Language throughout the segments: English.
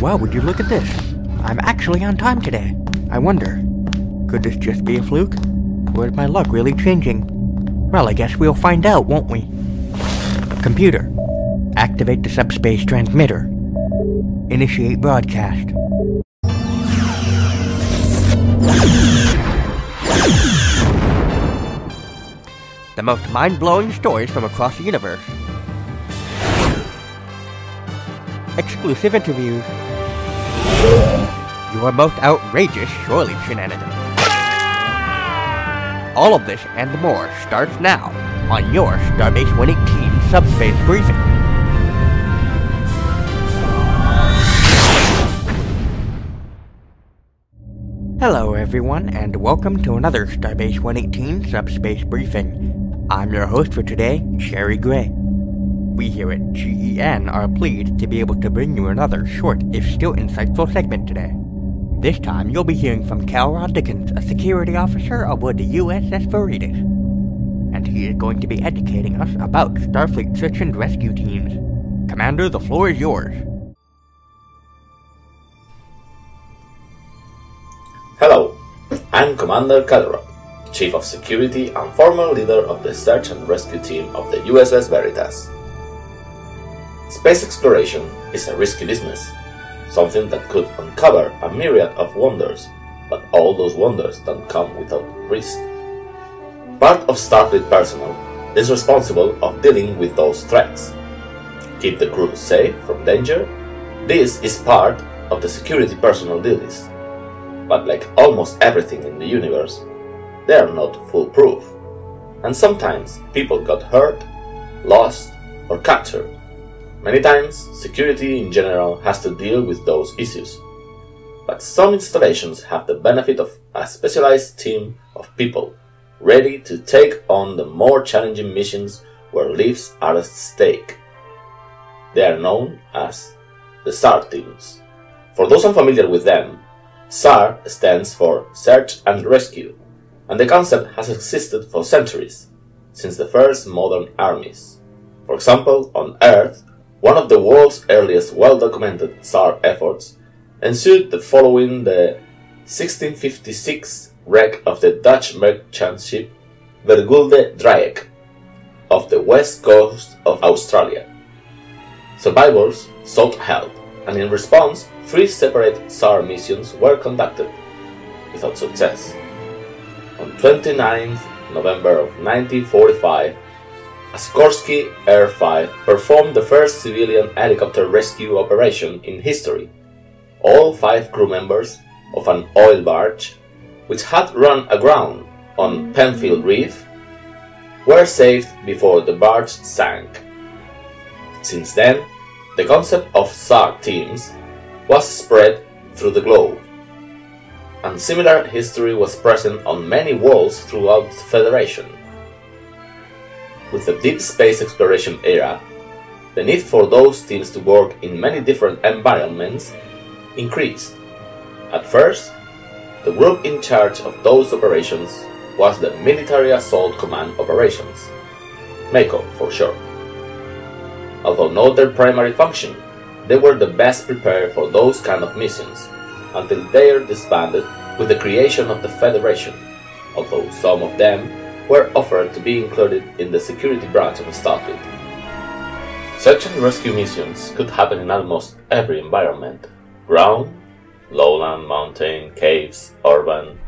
Wow, would you look at this? I'm actually on time today. I wonder, could this just be a fluke? Or is my luck really changing? Well, I guess we'll find out, won't we? Computer, activate the subspace transmitter. Initiate broadcast. The most mind-blowing stories from across the universe. Exclusive interviews. Your most outrageous Surely shenanigans. All of this and more starts now on your Starbase 118 Subspace Briefing. Hello everyone and welcome to another Starbase 118 Subspace Briefing. I'm your host for today, Sherry Gray. We here at GEN are pleased to be able to bring you another short, if still insightful segment today. This time you'll be hearing from Kelrod Dickens, a security officer aboard the USS Veritas. And he is going to be educating us about Starfleet search and rescue teams. Commander, the floor is yours. Hello, I'm Commander Kelrod, Chief of Security and former leader of the search and rescue team of the USS Veritas. Space exploration is a risky business, something that could uncover a myriad of wonders, but all those wonders don't come without risk. Part of Starfleet personnel is responsible of dealing with those threats. Keep the crew safe from danger. This is part of the security personnel duties but like almost everything in the universe, they are not foolproof. And sometimes people got hurt, lost, or captured. Many times, security in general has to deal with those issues. But some installations have the benefit of a specialized team of people ready to take on the more challenging missions where lives are at stake. They are known as the SAR teams. For those unfamiliar with them, SAR stands for Search and Rescue, and the concept has existed for centuries, since the first modern armies. For example, on Earth, one of the world's earliest well documented SAR efforts ensued following the 1656 wreck of the Dutch merchant ship Vergulde Draeck off the west coast of Australia. Survivors sought help, and in response, three separate SAR missions were conducted, without success. On 29 November of 1945, a Sikorsky R-5 performed the first civilian helicopter rescue operation in history. All five crew members of an oil barge, which had run aground on Penfield Reef, were saved before the barge sank. Since then, the concept of SAR teams was spread through the globe, and similar history was present on many worlds throughout the Federation. With the deep space exploration era, the need for those teams to work in many different environments increased. At first, the group in charge of those operations was the Military Assault Command Operations, MACO for short. Although not their primary function, they were the best prepared for those kind of missions, until they are disbanded with the creation of the Federation, although some of them were offered to be included in the security branch of Starfleet. Search and rescue missions could happen in almost every environment ground, lowland, mountain, caves, urban,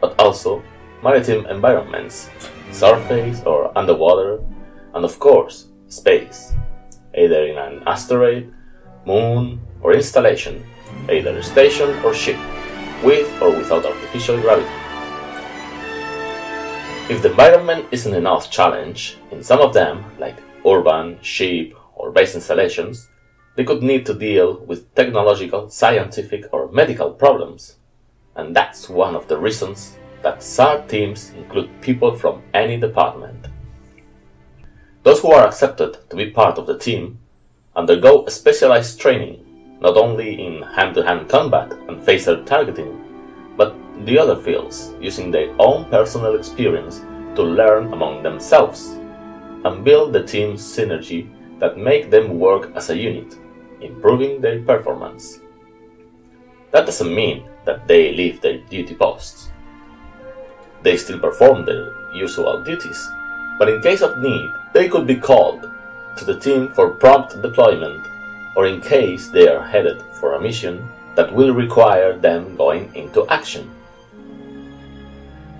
but also maritime environments, surface or underwater, and of course, space, either in an asteroid, moon, or installation, either station or ship, with or without artificial gravity. If the environment isn't enough challenge, in some of them, like urban, ship, or base installations, they could need to deal with technological, scientific, or medical problems. And that's one of the reasons that SAR teams include people from any department. Those who are accepted to be part of the team undergo specialized training not only in hand to hand combat and phaser targeting, but the other fields, using their own personal experience to learn among themselves and build the team's synergy that make them work as a unit, improving their performance. That doesn't mean that they leave their duty posts. They still perform their usual duties, but in case of need, they could be called to the team for prompt deployment or in case they are headed for a mission that will require them going into action.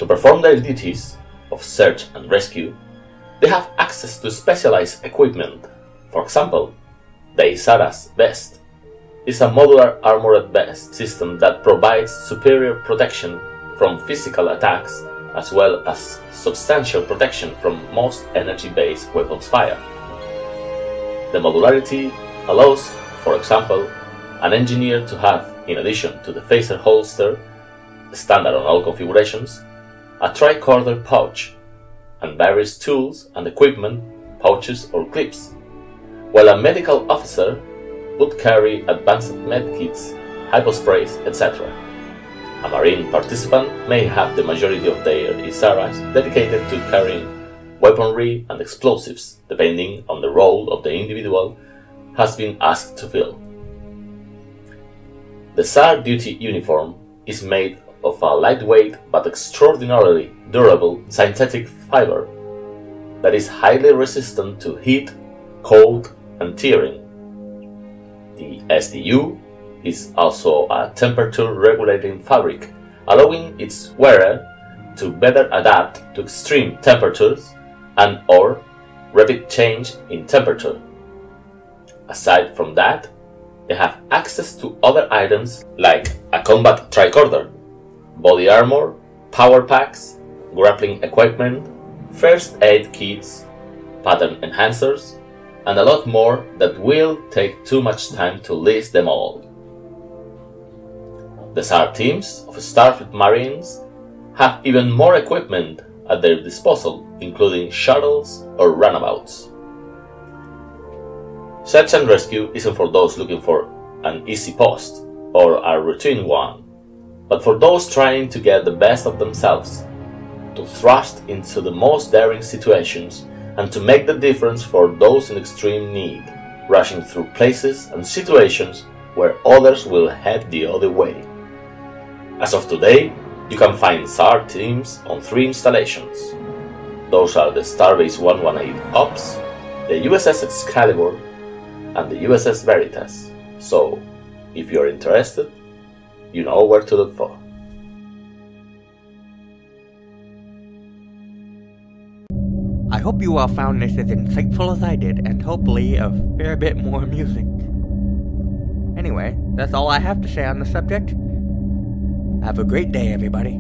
To perform their duties of search and rescue, they have access to specialized equipment. For example, the Isara's vest is a modular armored vest system that provides superior protection from physical attacks as well as substantial protection from most energy-based weapons fire. The modularity allows, for example, an engineer to have, in addition to the phaser holster, standard on all configurations, a tricorder pouch, and various tools and equipment, pouches or clips, while a medical officer would carry advanced medkits, hyposprays, etc. A marine participant may have the majority of their Isaras dedicated to carrying weaponry and explosives, depending on the role of the individual has been asked to fill. The SAR duty uniform is made of a lightweight but extraordinarily durable synthetic fiber that is highly resistant to heat, cold, and tearing. The SDU is also a temperature regulating fabric, allowing its wearer to better adapt to extreme temperatures and or rapid change in temperature. Aside from that, they have access to other items like a combat tricorder, body armor, power packs, grappling equipment, first aid kits, pattern enhancers, and a lot more that will take too much time to list them all. The SAR teams of Starfleet Marines have even more equipment at their disposal, including shuttles or runabouts. Search and rescue isn't for those looking for an easy post or a routine one, but for those trying to get the best of themselves, to thrust into the most daring situations, and to make the difference for those in extreme need, rushing through places and situations where others will head the other way. As of today, you can find SAR teams on three installations. Those are the Starbase 118 Ops, the USS Excalibur, and the USS Veritas. So, if you're interested, you know where to look for. I hope you all found this as insightful as I did, and hopefully a fair bit more amusing. Anyway, that's all I have to say on the subject. Have a great day, everybody.